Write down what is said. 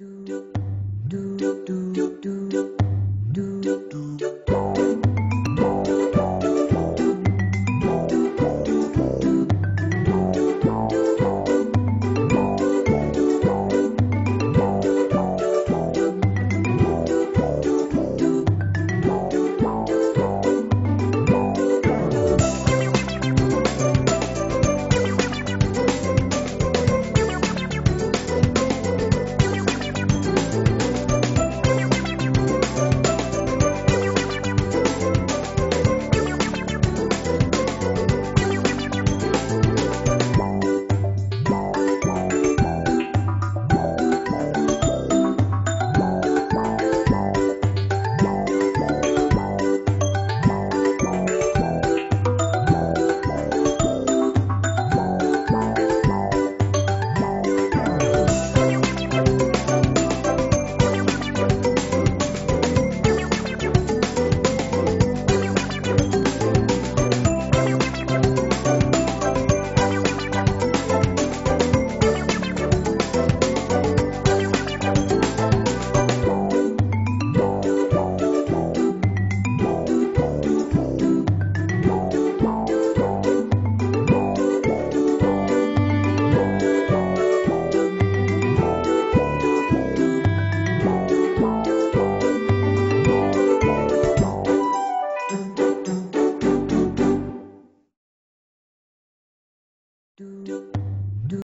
do do do do.